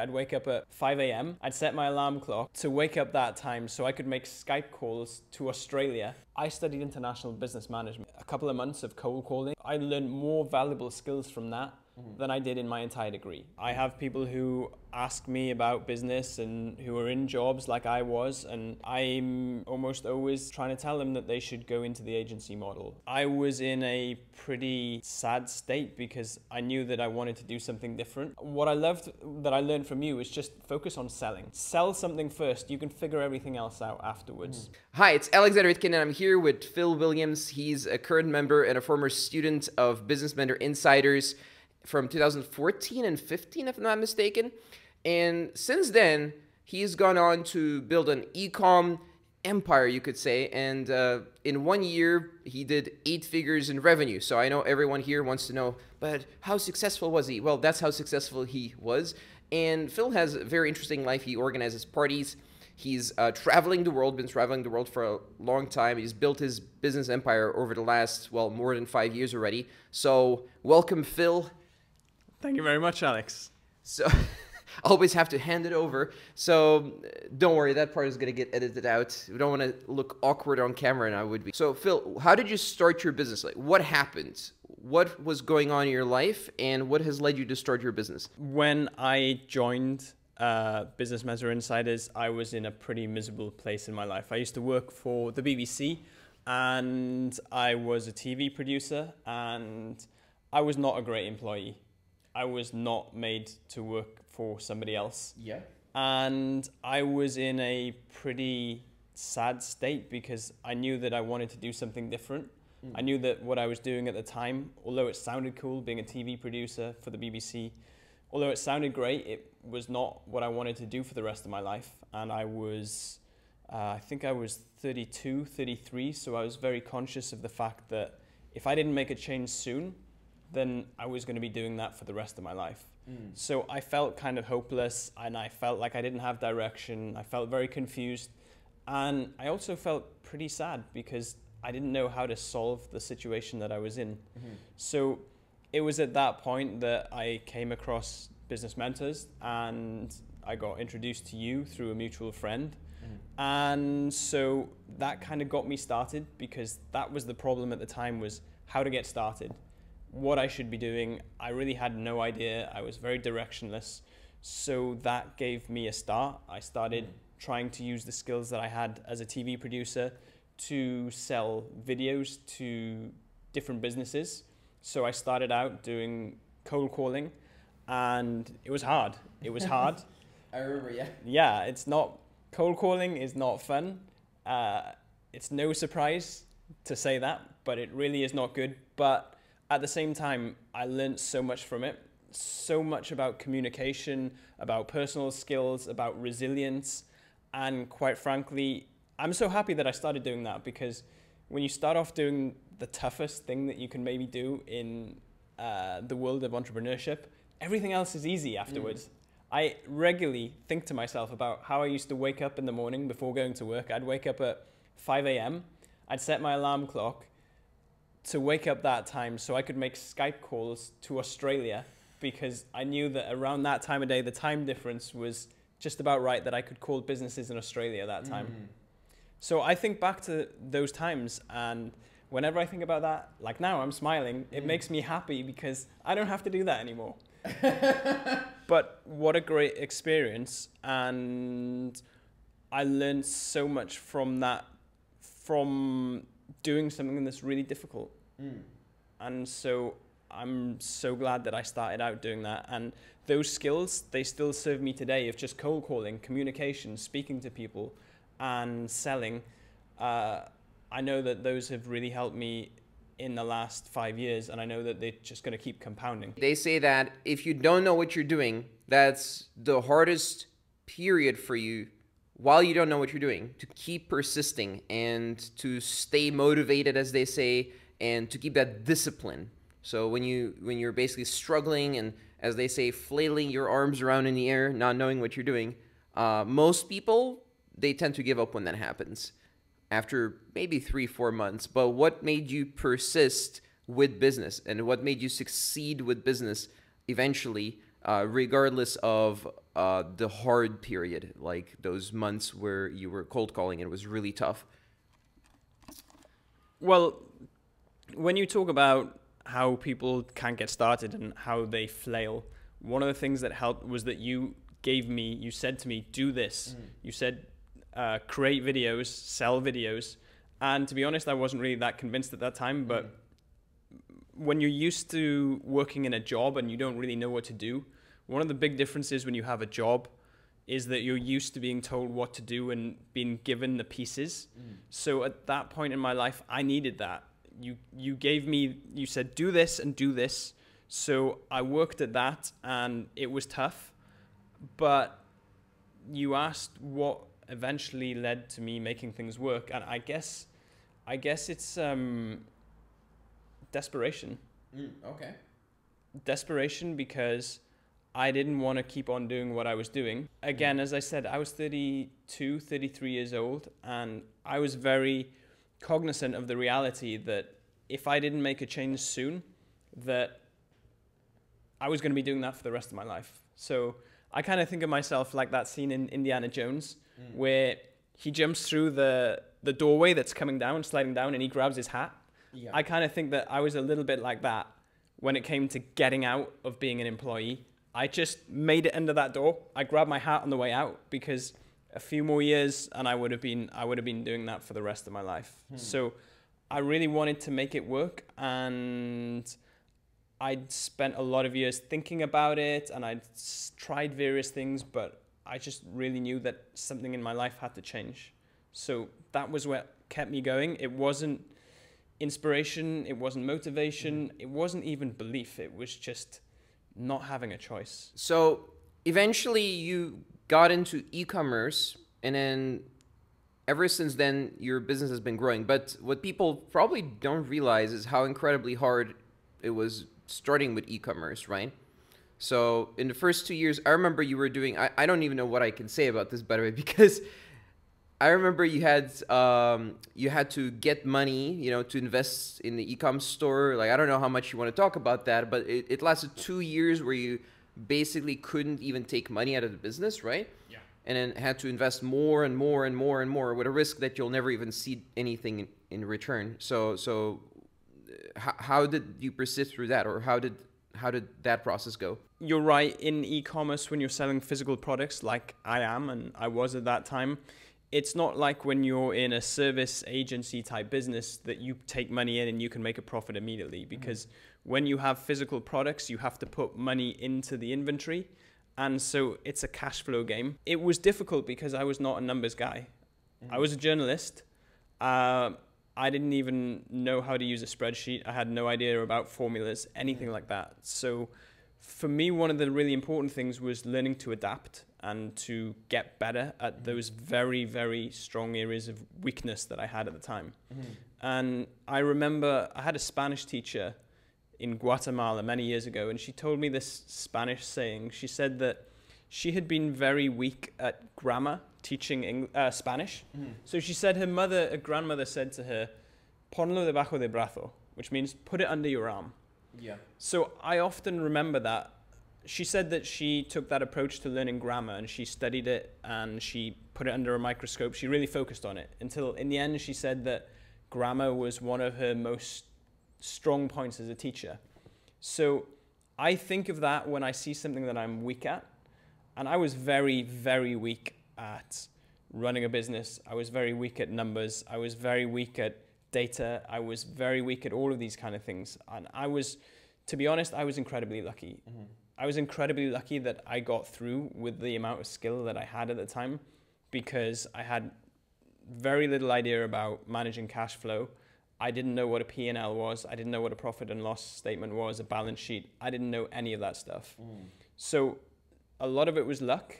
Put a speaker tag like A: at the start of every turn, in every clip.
A: I'd wake up at 5 a.m. I'd set my alarm clock to wake up that time so I could make Skype calls to Australia. I studied international business management. A couple of months of cold calling. I learned more valuable skills from that Mm. than I did in my entire degree. I have people who ask me about business and who are in jobs like I was, and I'm almost always trying to tell them that they should go into the agency model. I was in a pretty sad state because I knew that I wanted to do something different. What I loved that I learned from you is just focus on selling. Sell something first, you can figure everything else out afterwards. Mm.
B: Hi, it's Aleksander Vitkin, and I'm here with Phil Williams. He's a current member and a former student of Business Mentor Insiders from 2014 and 15, if I'm not mistaken. And since then, he's gone on to build an e-com empire, you could say. And uh, in one year, he did eight figures in revenue. So I know everyone here wants to know, but how successful was he? Well, that's how successful he was. And Phil has a very interesting life. He organizes parties. He's uh, traveling the world, been traveling the world for a long time. He's built his business empire over the last, well, more than five years already. So, welcome, Phil.
A: Thank you very much, Alex.
B: So, I always have to hand it over. So, don't worry, that part is going to get edited out. We don't want to look awkward on camera, and I would be. So, Phil, how did you start your business? Like, what happened? What was going on in your life, and what has led you to start your business?
A: When I joined uh, Business Mentor Insiders, I was in a pretty miserable place in my life. I used to work for the BBC and I was a TV producer and I was not a great employee. I was not made to work for somebody else.
B: Yeah.
A: And I was in a pretty sad state because I knew that I wanted to do something different. Mm. I knew that what I was doing at the time, although it sounded cool being a TV producer for the BBC, although it sounded great, it was not what I wanted to do for the rest of my life. And I was, uh, I think I was 32, 33, so I was very conscious of the fact that if I didn't make a change soon, then I was going to be doing that for the rest of my life. Mm. So I felt kind of hopeless and I felt like I didn't have direction. I felt very confused. And I also felt pretty sad because I didn't know how to solve the situation that I was in. Mm-hmm. So it was at that point that I came across business mentors and I got introduced to you through a mutual friend. Mm-hmm. And so that kind of got me started because that was the problem at the time was how to get started. What I should be doing, I really had no idea. I was very directionless. So that gave me a start. I started mm-hmm. trying to use the skills that I had as a TV producer to sell videos to different businesses. So I started out doing cold calling and it was hard. It was hard.
B: I remember, yeah.
A: Yeah, it's not, cold calling is not fun. Uh, it's no surprise to say that, but it really is not good. But at the same time, I learned so much from it so much about communication, about personal skills, about resilience. And quite frankly, I'm so happy that I started doing that because when you start off doing the toughest thing that you can maybe do in uh, the world of entrepreneurship, everything else is easy afterwards. Mm. I regularly think to myself about how I used to wake up in the morning before going to work. I'd wake up at 5 a.m. I'd set my alarm clock to wake up that time so I could make Skype calls to Australia because I knew that around that time of day, the time difference was just about right that I could call businesses in Australia that time. Mm. So I think back to those times and whenever I think about that, like now I'm smiling, it mm. makes me happy because I don't have to do that anymore. but what a great experience and I learned so much from that from doing something that's really difficult. Mm. And so I'm so glad that I started out doing that. And those skills, they still serve me today of just cold calling, communication, speaking to people, and selling. Uh, I know that those have really helped me in the last five years, and I know that they're just going to keep compounding.
B: They say that if you don't know what you're doing, that's the hardest period for you while you don't know what you're doing to keep persisting and to stay motivated, as they say, and to keep that discipline. So when you when you're basically struggling and as they say, flailing your arms around in the air, not knowing what you're doing, uh, most people they tend to give up when that happens after maybe three, four months. But what made you persist with business and what made you succeed with business eventually uh, regardless of uh, the hard period, like those months where you were cold calling and it was really tough?
A: Well, when you talk about how people can't get started and how they flail, one of the things that helped was that you gave me, you said to me, do this. Mm. You said, uh, create videos, sell videos. And to be honest, I wasn't really that convinced at that time. But mm. When you're used to working in a job and you don't really know what to do, one of the big differences when you have a job is that you're used to being told what to do and being given the pieces. Mm. So at that point in my life, I needed that. You you gave me you said do this and do this. So I worked at that and it was tough. But you asked what eventually led to me making things work and I guess I guess it's um, desperation.
B: Mm, okay.
A: Desperation because I didn't want to keep on doing what I was doing. Again, as I said, I was 32, 33 years old, and I was very cognizant of the reality that if I didn't make a change soon, that I was going to be doing that for the rest of my life. So I kind of think of myself like that scene in Indiana Jones, mm. where he jumps through the the doorway that's coming down, sliding down, and he grabs his hat. Yeah. I kind of think that I was a little bit like that when it came to getting out of being an employee. I just made it under that door. I grabbed my hat on the way out because a few more years and I would have been I would have been doing that for the rest of my life. Hmm. So I really wanted to make it work and I'd spent a lot of years thinking about it and I'd tried various things but I just really knew that something in my life had to change. So that was what kept me going. It wasn't inspiration, it wasn't motivation, mm. it wasn't even belief. It was just not having a choice.
B: So eventually you got into e-commerce and then ever since then your business has been growing. But what people probably don't realize is how incredibly hard it was starting with e-commerce, right? So in the first two years, I remember you were doing. I, I don't even know what I can say about this, by the way, because I remember you had um, you had to get money, you know, to invest in the e-com store. Like I don't know how much you want to talk about that, but it, it lasted two years where you basically couldn't even take money out of the business, right?
A: Yeah.
B: And then had to invest more and more and more and more with a risk that you'll never even see anything in, in return. So so, how, how did you persist through that, or how did how did that process go?
A: You're right. In e-commerce, when you're selling physical products, like I am and I was at that time it's not like when you're in a service agency type business that you take money in and you can make a profit immediately mm-hmm. because mm-hmm. when you have physical products you have to put money into the inventory and so it's a cash flow game it was difficult because i was not a numbers guy mm-hmm. i was a journalist uh, i didn't even know how to use a spreadsheet i had no idea about formulas anything mm-hmm. like that so for me one of the really important things was learning to adapt and to get better at mm-hmm. those very, very strong areas of weakness that I had at the time. Mm-hmm. And I remember I had a Spanish teacher in Guatemala many years ago, and she told me this Spanish saying. She said that she had been very weak at grammar, teaching uh, Spanish. Mm-hmm. So she said her mother, a grandmother, said to her, "Ponlo debajo de brazo," which means put it under your arm.
B: Yeah.
A: So I often remember that she said that she took that approach to learning grammar and she studied it and she put it under a microscope. She really focused on it until in the end she said that grammar was one of her most strong points as a teacher. So I think of that when I see something that I'm weak at. And I was very, very weak at running a business. I was very weak at numbers. I was very weak at data. I was very weak at all of these kind of things. And I was, to be honest, I was incredibly lucky. Mm-hmm. I was incredibly lucky that I got through with the amount of skill that I had at the time because I had very little idea about managing cash flow. I didn't know what a P&L was. I didn't know what a profit and loss statement was, a balance sheet. I didn't know any of that stuff. Mm. So a lot of it was luck.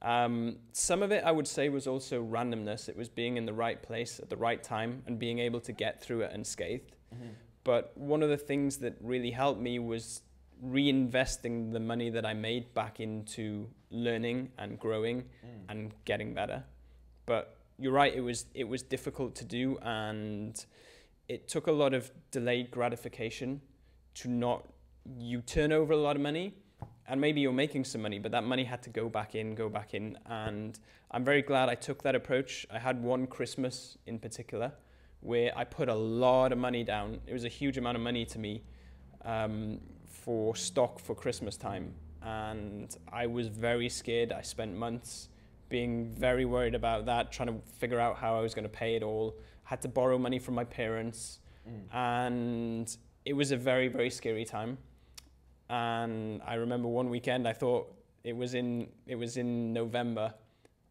A: Um, some of it, I would say, was also randomness. It was being in the right place at the right time and being able to get through it unscathed. Mm-hmm. But one of the things that really helped me was reinvesting the money that I made back into learning and growing mm. and getting better. But you're right, it was it was difficult to do and it took a lot of delayed gratification to not you turn over a lot of money and maybe you're making some money, but that money had to go back in, go back in. And I'm very glad I took that approach. I had one Christmas in particular where I put a lot of money down. It was a huge amount of money to me um, for stock for Christmas time. And I was very scared. I spent months being very worried about that, trying to figure out how I was going to pay it all. I had to borrow money from my parents. Mm. And it was a very, very scary time and I remember one weekend I thought it was in it was in November,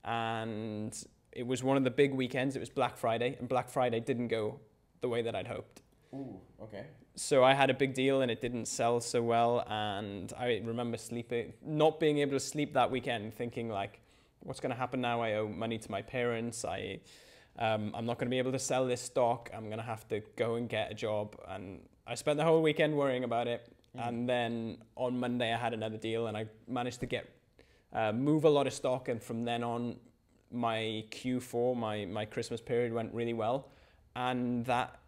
A: and it was one of the big weekends. It was Black Friday, and Black Friday didn't go the way that I'd hoped.
B: Ooh, okay.
A: So I had a big deal, and it didn't sell so well. And I remember sleeping, not being able to sleep that weekend, thinking like, "What's going to happen now? I owe money to my parents. I." Um, I'm not going to be able to sell this stock. I'm going to have to go and get a job. And I spent the whole weekend worrying about it. Mm. And then on Monday, I had another deal and I managed to get uh, move a lot of stock. And from then on, my Q4, my, my Christmas period went really well. And that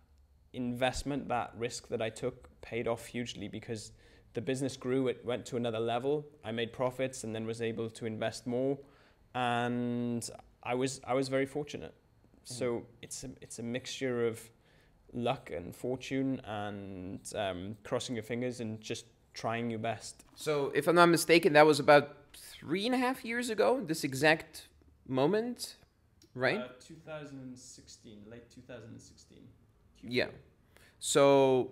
A: investment, that risk that I took paid off hugely because the business grew, it went to another level. I made profits and then was able to invest more. And I was, I was very fortunate. Mm. So it's a, it's a mixture of luck and fortune and um, crossing your fingers and just trying your best.
B: So, if I'm not mistaken, that was about three and a half years ago, this exact moment, right? Uh,
A: 2016, late 2016. Q4.
B: Yeah. So,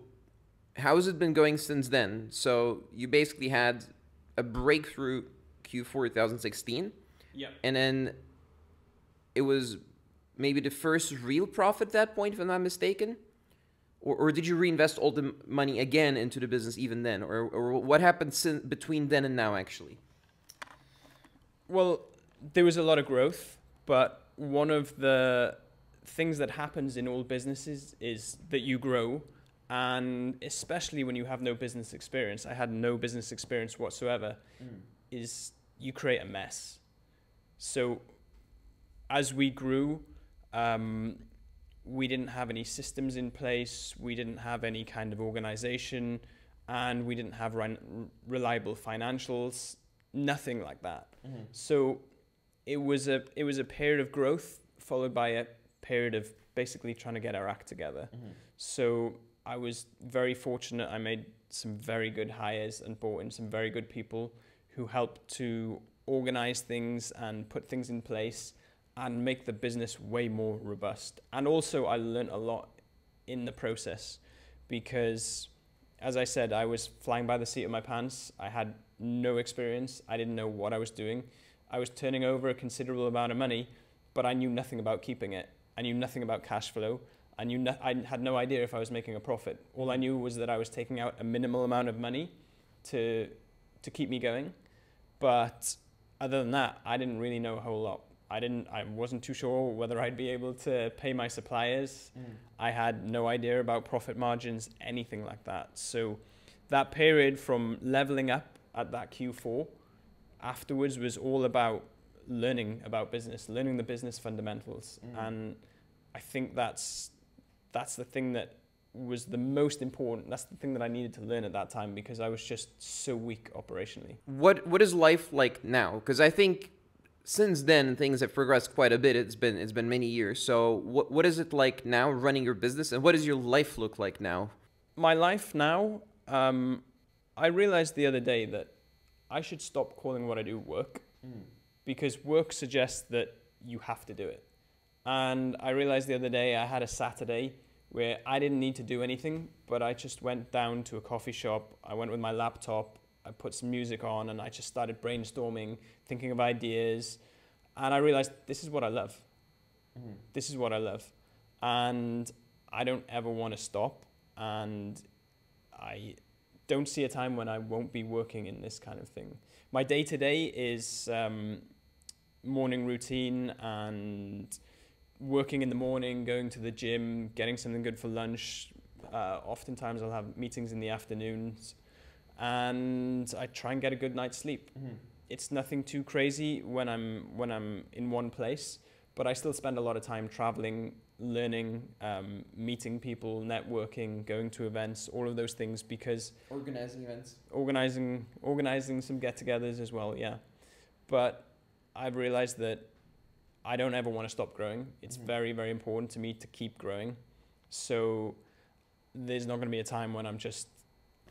B: how has it been going since then? So, you basically had a breakthrough Q4 2016.
A: Yeah.
B: And then it was maybe the first real profit at that point, if I'm not mistaken or, or did you reinvest all the money again into the business even then or, or what happened sin- between then and now actually
A: well there was a lot of growth but one of the things that happens in all businesses is that you grow and especially when you have no business experience i had no business experience whatsoever mm. is you create a mess so as we grew um, we didn't have any systems in place, we didn't have any kind of organization, and we didn't have re- reliable financials, nothing like that. Mm-hmm. So it was a it was a period of growth followed by a period of basically trying to get our act together. Mm-hmm. So I was very fortunate. I made some very good hires and brought in some very good people who helped to organize things and put things in place and make the business way more robust. And also, I learned a lot in the process because, as I said, I was flying by the seat of my pants. I had no experience, I didn't know what I was doing. I was turning over a considerable amount of money, but I knew nothing about keeping it. I knew nothing about cash flow. I knew no, I had no idea if I was making a profit. All I knew was that I was taking out a minimal amount of money to to keep me going. But other than that, I didn't really know a whole lot. I didn't I wasn't too sure whether I'd be able to pay my suppliers. Mm. I had no idea about profit margins, anything like that. So that period from leveling up at that Q4 afterwards was all about learning about business, learning the business fundamentals. Mm. And I think that's that's the thing that was the most important. That's the thing that I needed to learn at that time because I was just so weak operationally.
B: What what is life like now? Because I think since then things have progressed quite a bit it's been it's been many years so what what is it like now running your business and what does your life look like now
A: my life now um, i realized the other day that i should stop calling what i do work mm. Because work suggests that you have to do it and i realized the other day i had a saturday where i didn't need to do anything but i just went down to a coffee shop i went with my laptop I put some music on and I just started brainstorming, thinking of ideas. And I realized this is what I love. Mm. This is what I love. And I don't ever want to stop. And I don't see a time when I won't be working in this kind of thing. My day to day is um, morning routine and working in the morning, going to the gym, getting something good for lunch. Uh, oftentimes, I'll have meetings in the afternoons and I try and get a good night's sleep. Mm-hmm. It's nothing too crazy when I'm when I'm in one place, but I still spend a lot of time traveling, learning, um, meeting people, networking, going to events, all of those things because
B: organizing events,
A: organizing organizing some get-togethers as well. Yeah, but I've realized that I don't ever want to stop growing. It's
B: Mhm.
A: very very important to me to keep growing. So there's not going to be a time when I'm just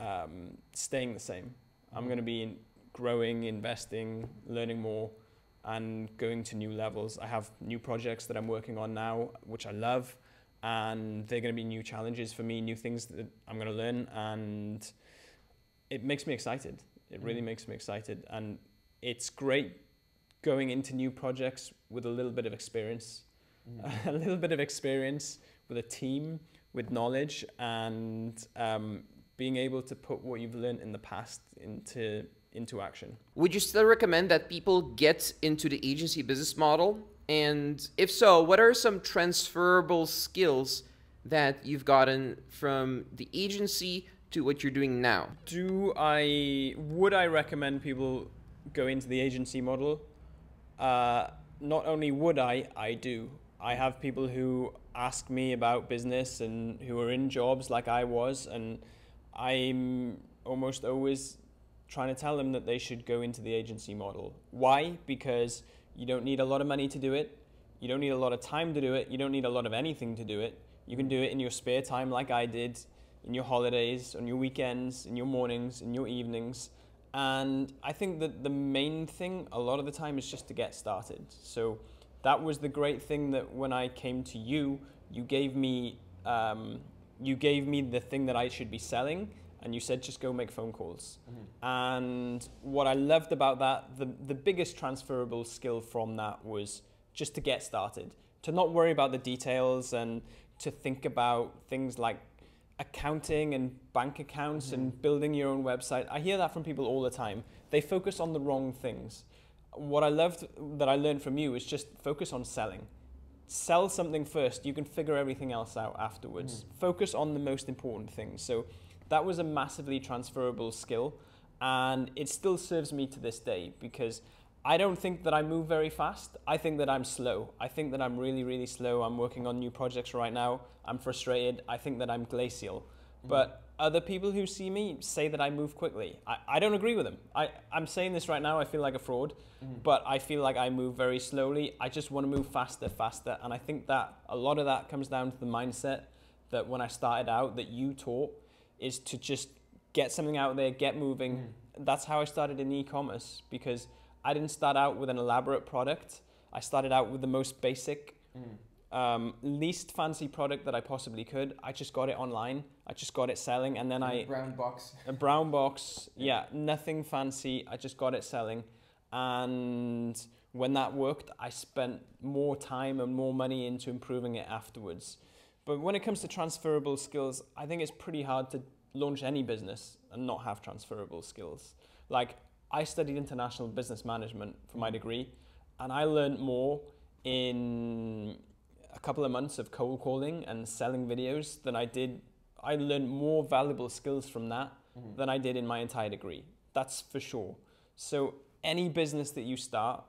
A: um, staying the same. I'm going to be in growing, investing, learning more, and going to new levels. I have new projects that I'm working on now, which I love, and they're going to be new challenges for me, new things that I'm going to learn, and it makes me excited. It really
B: Mhm.
A: makes me excited, and it's great going into new projects with a little bit of experience,
B: Mm-hmm.
A: a little bit of experience with a team, with knowledge, and um, being able to put what you've learned in the past into into action.
B: Would you still recommend that people get into the agency business model? And if so, what are some transferable skills that you've gotten from the agency to what you're doing now?
A: Do I would I recommend people go into the agency model? Uh, not only would I, I do. I have people who ask me about business and who are in jobs like I was, and I'm almost always trying to tell them that they should go into the agency model. Why? Because you don't need a lot of money to do it. You don't need a lot of time to do it. You don't need a lot of anything to do it. You can do it in your spare time, like I did, in your holidays, on your weekends, in your mornings, in your evenings. And I think that the main thing a lot of the time is just to get started. So that was the great thing that when I came to you, you gave me um, you gave me the thing that I should be selling, and you said just go make phone calls. And what I loved about that, the the biggest transferable skill from that was just to get started, to not worry about the details and to think about things like accounting and bank accounts and mm-hmm. building your own website. I hear that from people all the time. They focus on the wrong things. What I loved that I learned from you is just focus on selling. Sell something first, you can figure everything else out afterwards. Mm. Focus on the most important things. So that was a massively transferable skill and it still serves me to this day because I don't think that I move very fast. I think that I'm slow. I think that I'm really, really slow. I'm working on new projects right now. I'm frustrated. I think that I'm glacial. Mm-hmm. But other people who see me say that I move quickly. I, I don't agree with them. I, I'm saying this right now, I feel like a fraud, mm-hmm. but I feel like I move very slowly. I just want to move faster, faster. And I think that a lot of that comes down to the mindset that when I started out, that you taught, is to just get something out there, get moving. Mm. That's how I started in e-commerce because I didn't start out with an elaborate product. I started out with the most basic, um, least fancy product that I possibly could. I just got it online. I just got it selling, and then I
B: brown box.
A: a brown box. Yeah, nothing fancy. I just got it selling, and when that worked, I spent more time and more money into improving it afterwards. But when it comes to transferable skills, I think it's pretty hard to launch any business and not have transferable skills. Like I studied international business management for my mm. degree, and I learned more in a couple of months of cold calling and selling videos than I did. I learned more valuable skills from that mm-hmm. than I did in my entire degree. That's for sure. So any business that you start,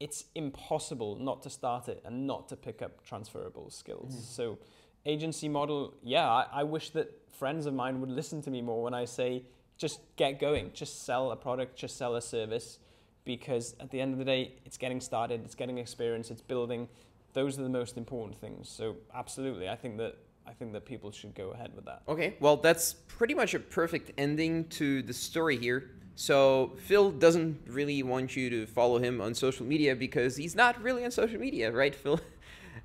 A: it's impossible not to start it and not to pick up transferable skills. Mm-hmm. So agency model, yeah, I, I wish that friends of mine would listen to me more when I say just get going, just sell a product, just sell a service, because at the end of the day, it's getting started, it's getting experience, it's building. Those are the most important things. So absolutely, I think that I think that people should go ahead with that.
B: Okay, well, that's pretty much a perfect ending to the story here. So, Phil doesn't really want you to follow him on social media because he's not really on social media, right, Phil?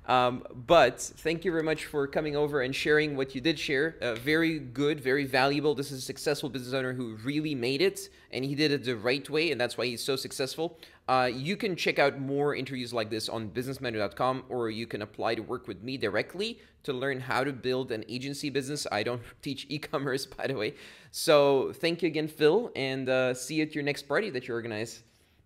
B: Um, but thank you very much for coming over and sharing what you did share. Uh, very good, very valuable. This is a successful business owner who really made it, and he did it the right way, and that's why he's so successful. Uh, you can check out more interviews like this on businessmentor.com, or you can apply to work with me directly to learn how to build an agency business. I don't teach e-commerce, by the way. So thank you again, Phil, and uh, see you at your next party that you organize.